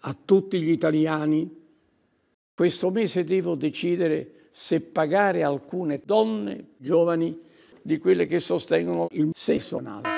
a tutti gli italiani, questo mese devo decidere se pagare alcune donne giovani di quelle che sostengono il sesso anale.